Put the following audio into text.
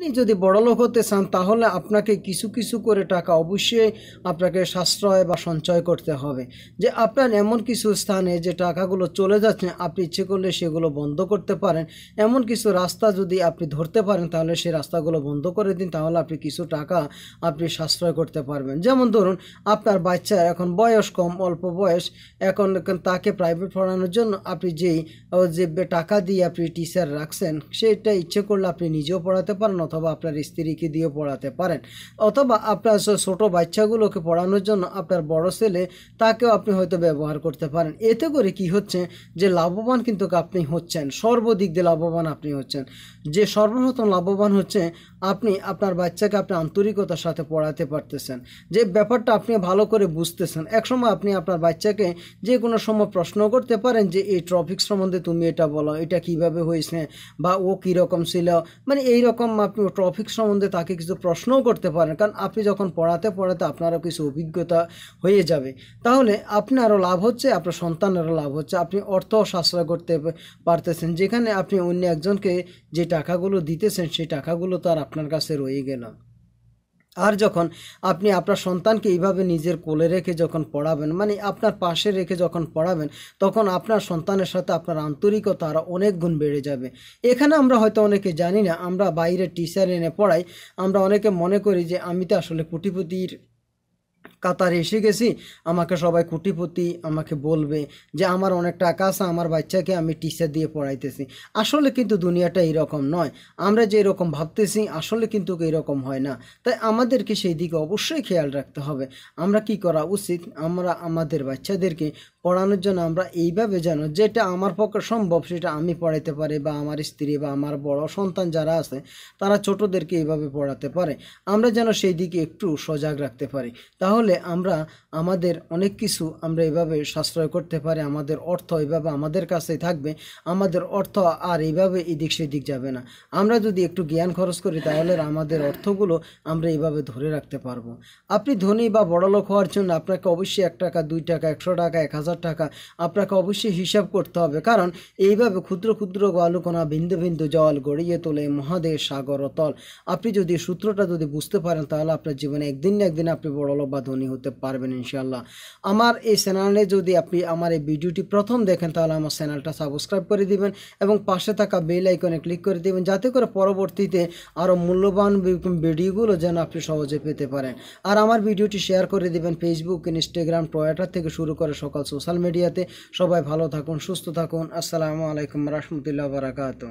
আপনি যদি বড়লোক হতে চান, তাহলে আপনাকে কিছু কিছু করে টাকা অবশ্যই আপনাকে সাশ্রয় বা সঞ্চয় করতে হবে। যে আপনার এমন কিছু স্থানে যে টাকাগুলো চলে যাচ্ছে, আপনি ইচ্ছে করলে সেগুলো বন্ধ করতে পারেন। এমন কিছু রাস্তা যদি আপনি ধরতে পারেন, তাহলে সেই রাস্তাগুলো বন্ধ করে দিন, তাহলে আপনি কিছু টাকা আপনি সাশ্রয় করতে পারবেন। যেমন ধরুন, আপনার বাচ্চা এখন বয়স কম, অল্প বয়স, এখন তাকে প্রাইভেট পড়ানোর জন্য আপনি যেই যে টাকা দিয়ে আপনি টিচার রাখছেন সেটা ইচ্ছে করলে আপনি নিজেও পড়াতে পারেন অথবা আপনার স্ত্রীকে দিয়ে পড়াতে পারেন। অথবা আপনার ছোট বাচ্চাগুলোকে পড়ানোর জন্য আপনার বড় ছেলে, তাকেও আপনি হয়তো ব্যবহার করতে পারেন। এতে করে কি হচ্ছে যে লাভবান কিন্তু আপনি হচ্ছেন, সর্বদিক দিয়ে লাভবান আপনি হচ্ছেন। যে সর্বপ্রথম লাভবান হচ্ছে আপনি, আপনার বাচ্চাকে আপনি আন্তরিকতার সাথে পড়াতে পারতেছেন। যে ব্যাপারটা আপনি ভালো করে বুঝতেছেন। একসময় আপনি আপনার বাচ্চাকে যে কোনো সময় প্রশ্ন করতে পারেন যে, এই ট্রফিক সম্বন্ধে তুমি এটা বলো, এটা কীভাবে হয়েছে? বা, ও কীরকম ছিল? মানে এই রকম আপনি ট্রফিক সম্বন্ধে তাকে কিছু প্রশ্নও করতে পারেন। কারণ আপনি যখন পড়াতে পড়াতে আপনারও কিছু অভিজ্ঞতা হয়ে যাবে। তাহলে আপনারও লাভ হচ্ছে, আপনার সন্তানেরও লাভ হচ্ছে। আপনি অর্থ সাশ্রয় করতে পারতেছেন। যেখানে আপনি অন্য একজনকে যে টাকাগুলো দিতেছেন, সেই টাকাগুলো তো আর আপনার কাছে রয়ে গেল। আর যখন আপনি আপনার সন্তানকে এইভাবে নিজের কোলে রেখে যখন পড়াবেন মানে আপনার পাশে রেখে যখন পড়াবেন, তখন আপনার সন্তানের সাথে আপনার আন্তরিকতা আরও অনেক গুণ বেড়ে যাবে। এখানে আমরা হয়তো অনেকে জানি না, আমরা বাইরে টিচার এনে পড়াই, আমরা অনেকে মনে করি যে আমি তো আসলে কোটিপতির কাতারে এসে গেছি, আমাকে সবাই কুটিপতি আমাকে বলবে যে, আমার অনেক টাকা আছে, আমার বাচ্চাকে আমি টিচার দিয়ে পড়াইতেছি। আসলে কিন্তু দুনিয়াটা এইরকম নয়। আমরা যে এরকম ভাবতেছি, আসলে কিন্তু এরকম হয় না। তাই আমাদেরকে সেই দিকে অবশ্যই খেয়াল রাখতে হবে। আমরা কি করা উচিত? আমরা আমাদের বাচ্চাদেরকে পড়ানোর জন্য আমরা এইভাবে যেন যেটা আমার পক্ষে সম্ভব সেটা আমি পড়াইতে পারি বা আমার স্ত্রী বা আমার বড় সন্তান যারা আছে, তারা ছোটদেরকে এইভাবে পড়াতে পারে। আমরা যেন সেই দিকে একটু সজাগ রাখতে পারি। তাহলে আমরা আমাদের অনেক কিছু আমরা এইভাবে সাশ্রয় করতে পারি, আমাদের অর্থ এভাবে আমাদের কাছেই থাকবে, আমাদের অর্থ আর এইভাবে এদিক সেদিক যাবে না। আমরা যদি একটু জ্ঞান খরচ করি, তাহলে আমাদের অর্থগুলো আমরা এইভাবে ধরে রাখতে পারব। আপনি ধনী বা বড়লোক হওয়ার জন্য আপনাকে অবশ্যই এক টাকা, দুই টাকা, একশো টাকা, এক হাজার টাকা আপনাকে অবশ্যই হিসাব করতে হবে। কারণ এইভাবে ক্ষুদ্র ক্ষুদ্র বালুকণা বিন্দু বিন্দু জল গড়িয়ে তোলে মহাদেশ, সাগর তল আপনি যদি সূত্রটা যদি বুঝতে পারেন, তাহলে আপনার জীবনে একদিন না একদিন আপনি বড়লোক বা ধনী হতে পারবেন ইনশাল্লাহ আমার এই চ্যানেলে যদি আপনি আমার এই ভিডিওটি প্রথম দেখেন, তাহলে আমার চ্যানেলটা সাবস্ক্রাইব করে দিবেন এবং পাশে থাকা বেল আইকনে ক্লিক করে দিবেন, যাতে করে পরবর্তীতে আরও মূল্যবান ভিডিওগুলো যেন আপনি সহজে পেতে পারেন। আর আমার ভিডিওটি শেয়ার করে দিবেন ফেসবুক ইনস্টাগ্রাম টুইটার থেকে শুরু করে সকল সোশ্যাল মিডিয়াতে সবাই ভালো থাকুন, সুস্থ থাকুন। আসসালামু আলাইকুম রহমতুল্লাহ বারাকাতু